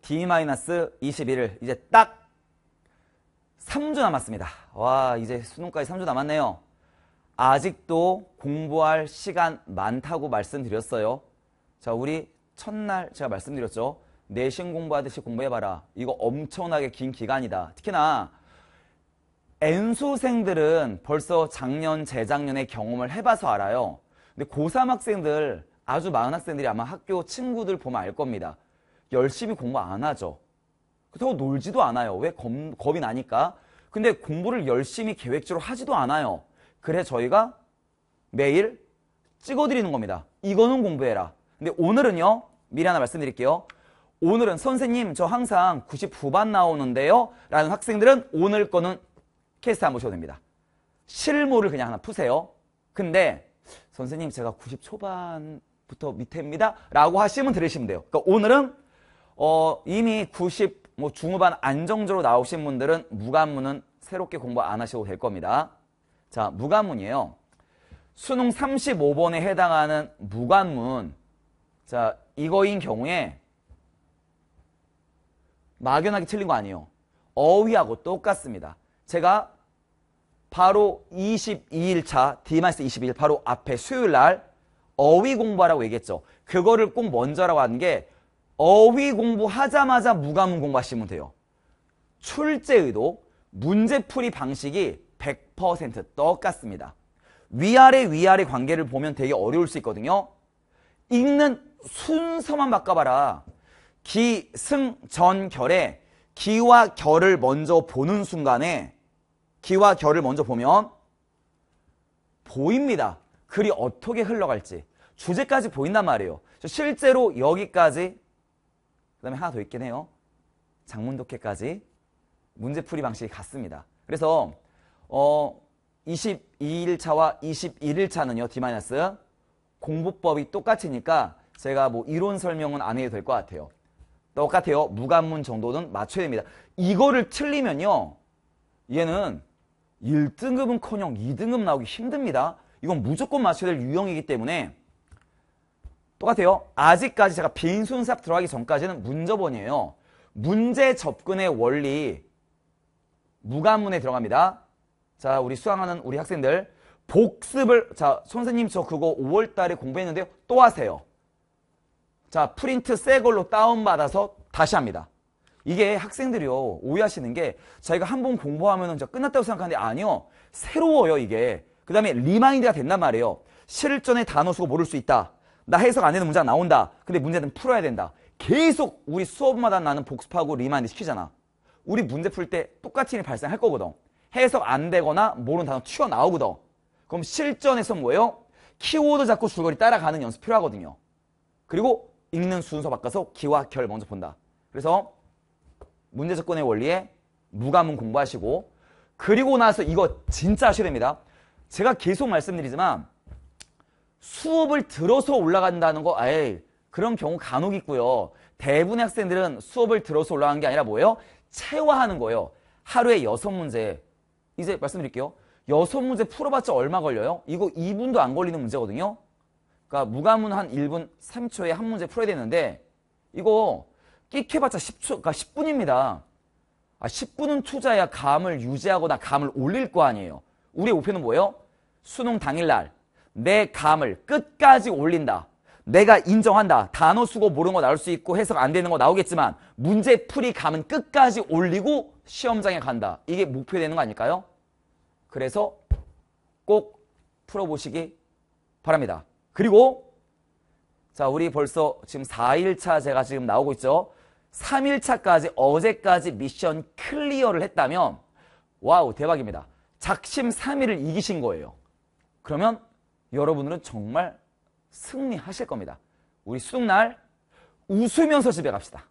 D-21을 이제 딱 3주 남았습니다. 와, 이제 수능까지 3주 남았네요. 아직도 공부할 시간 많다고 말씀드렸어요. 자, 우리 첫날 제가 말씀드렸죠. 내신 공부하듯이 공부해봐라. 이거 엄청나게 긴 기간이다. 특히나 N수생들은 벌써 작년, 재작년에 경험을 해봐서 알아요. 근데 고3 학생들, 아주 많은 학생들이 아마 학교 친구들 보면 알 겁니다. 열심히 공부 안 하죠. 그렇다고 놀지도 않아요. 왜 겁, 겁이 나니까. 근데 공부를 열심히 계획적으로 하지도 않아요. 그래 저희가 매일 찍어드리는 겁니다. 이거는 공부해라. 근데 오늘은요. 미리 하나 말씀드릴게요. 오늘은 선생님 저 항상 90 후반 나오는데요. 라는 학생들은 오늘 거는 캐스트 안 보셔도 됩니다. 실무를 그냥 하나 푸세요. 근데 선생님 제가 90 초반부터 밑에입니다. 라고 하시면 들으시면 돼요. 그러니까 오늘은 어, 이미 90 뭐 중후반 안정적으로 나오신 분들은 무관문은 새롭게 공부 안 하셔도 될 겁니다. 자, 무관문이에요. 수능 35번에 해당하는 무관문. 자, 이거인 경우에 막연하게 틀린 거 아니에요. 어휘하고 똑같습니다. 제가 바로 22일차 D-22일 바로 앞에 수요일 날 어휘 공부하라고 얘기했죠. 그거를 꼭 먼저라고 하는 게 어휘 공부하자마자 무가문 공부하시면 돼요. 출제 의도 문제풀이 방식이 100% 똑같습니다. 위아래 위아래 관계를 보면 되게 어려울 수 있거든요. 읽는 순서만 바꿔봐라. 기, 승, 전, 결에 기와 결을 먼저 보는 순간에 기와 결을 먼저 보면 보입니다. 글이 어떻게 흘러갈지. 주제까지 보인단 말이에요. 실제로 여기까지 그 다음에 하나 더 있긴 해요. 장문독해까지 문제풀이 방식이 같습니다. 그래서 어 22일차와 21일차는요. D- 공부법이 똑같으니까 제가 뭐 이론 설명은 안 해도 될 것 같아요. 똑같아요. 무관문 정도는 맞춰야 됩니다. 이거를 틀리면요. 얘는 1등급은커녕 2등급 나오기 힘듭니다. 이건 무조건 맞춰야 될 유형이기 때문에 똑같아요. 아직까지 제가 빈순삽 들어가기 전까지는 문저번이에요. 문제 접근의 원리 무관문에 들어갑니다. 자, 우리 수강하는 우리 학생들 복습을 자, 선생님 저 그거 5월 달에 공부했는데요. 또 하세요. 자, 프린트 새 걸로 다운 받아서 다시 합니다. 이게 학생들이요. 오해하시는 게 자기가 한 번 공부하면 은 끝났다고 생각하는데 아니요. 새로워요, 이게. 그 다음에 remind가 된단 말이에요. 실전의 단어 수고 모를 수 있다. 나 해석 안 되는 문제가 나온다. 근데 문제는 풀어야 된다. 계속 우리 수업마다 나는 복습하고 remind 시키잖아. 우리 문제 풀 때 똑같은 일이 발생할 거거든. 해석 안 되거나 모르는 단어 튀어나오거든. 그럼 실전에서 뭐예요? 키워드 잡고 줄거리 따라가는 연습 필요하거든요. 그리고 읽는 순서 바꿔서 기와 결 먼저 본다. 그래서 문제 접근의 원리에 무감은 공부하시고 그리고 나서 이거 진짜 하셔야 됩니다. 제가 계속 말씀드리지만 수업을 들어서 올라간다는 거 아예 그런 경우 간혹 있고요. 대부분의 학생들은 수업을 들어서 올라가는 게 아니라 뭐예요? 체화하는 거예요. 하루에 여섯 문제. 이제 말씀드릴게요. 여섯 문제 풀어봤자 얼마 걸려요? 이거 2분도 안 걸리는 문제거든요. 그러니까 무가문 한 1분 3초에 한 문제 풀어야 되는데 이거 끽해봤자 10초, 그러니까 10분입니다. 아, 10분은 투자해야 감을 유지하거나 감을 올릴 거 아니에요. 우리의 목표는 뭐예요? 수능 당일날 내 감을 끝까지 올린다. 내가 인정한다. 단어 수고 모르는 거 나올 수 있고 해석 안 되는 거 나오겠지만 문제 풀이 감은 끝까지 올리고 시험장에 간다. 이게 목표 되는 거 아닐까요? 그래서 꼭 풀어보시기 바랍니다. 그리고 자 우리 벌써 지금 4일차 제가 지금 나오고 있죠. 3일차까지 어제까지 mission clear를 했다면 wow 대박입니다. 작심 3일을 이기신 거예요. 그러면 여러분들은 정말 승리하실 겁니다. 우리 수능날 웃으면서 집에 갑시다.